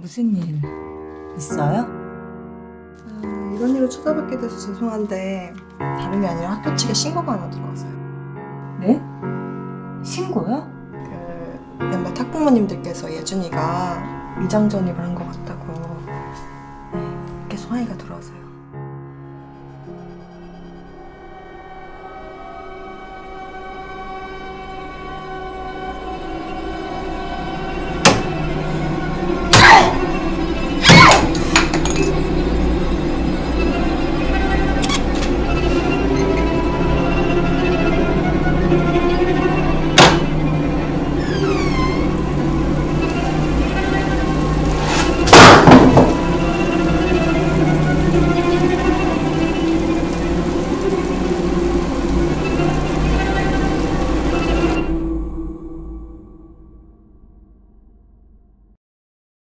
무슨 일 있어요? 아, 이런 일로 찾아뵙게 돼서 죄송한데 다름이 아니라 학교 측에 신고가 하나 들어와서요. 네? 신고요? 그 옛날 탁부모님들께서 예준이가 위장 전입을 한 것 같다고 네, 이렇게 소환이가 들어와서요. you.